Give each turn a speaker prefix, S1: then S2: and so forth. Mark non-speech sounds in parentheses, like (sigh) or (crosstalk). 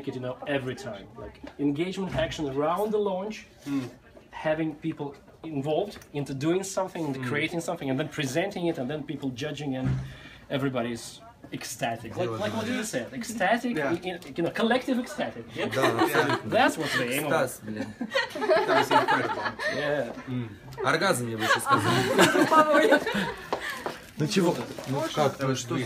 S1: make it, you know, every time. Like engagement action around the launch, hmm. having people involved into doing something, into hmm. creating something, and then presenting it, and then people judging, and everybody's ecstatic. Like, like what you said, ecstatic,
S2: Yeah.
S1: in- you know, collective ecstatic. Yeah? (laughs) That's what the aim of That's
S3: Стас, блин.
S2: Incredible.
S1: Yeah.
S3: Оргазм, я бы. Ну чего? Ну как?
S2: что?